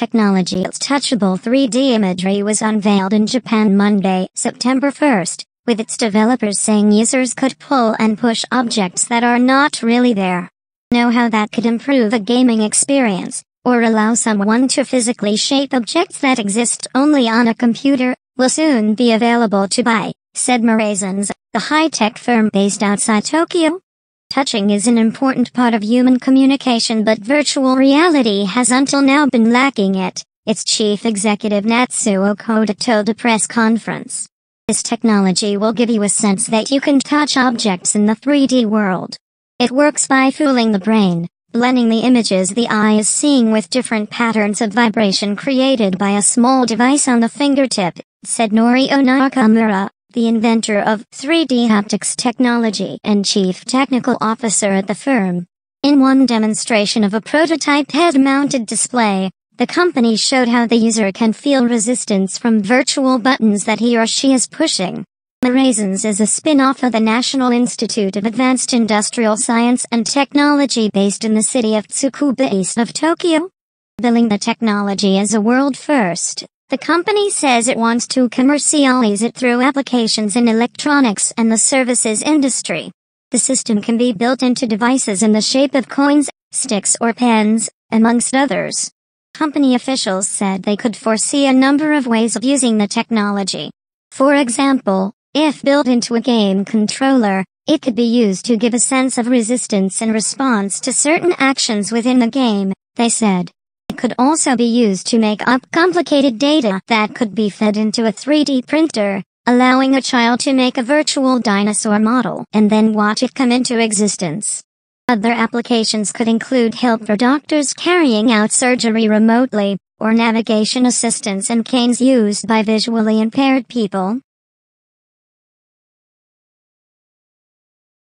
technology, its touchable 3D imagery was unveiled in Japan Monday, September 1st, with its developers saying users could pull and push objects that are not really there. Know how that could improve a gaming experience, or allow someone to physically shape objects that exist only on a computer, will soon be available to buy, said Miraisens, the high-tech firm based outside Tokyo. Touching is an important part of human communication but virtual reality has until now been lacking it, its chief executive Natsuo Koda told a press conference. This technology will give you a sense that you can touch objects in the 3D world. It works by fooling the brain, blending the images the eye is seeing with different patterns of vibration created by a small device on the fingertip, said Norio Nakamura, the inventor of 3D haptics technology and chief technical officer at the firm. In one demonstration of a prototype head-mounted display, the company showed how the user can feel resistance from virtual buttons that he or she is pushing. Miraisens is a spin-off of the National Institute of Advanced Industrial Science and Technology based in the city of Tsukuba east of Tokyo. Billing the technology as a world first, the company says it wants to commercialize it through applications in electronics and the services industry. The system can be built into devices in the shape of coins, sticks or pens, amongst others. Company officials said they could foresee a number of ways of using the technology. For example, if built into a game controller, it could be used to give a sense of resistance in response to certain actions within the game, they said. Could also be used to make up complicated data that could be fed into a 3D printer, allowing a child to make a virtual dinosaur model and then watch it come into existence. Other applications could include help for doctors carrying out surgery remotely, or navigation assistance and canes used by visually impaired people.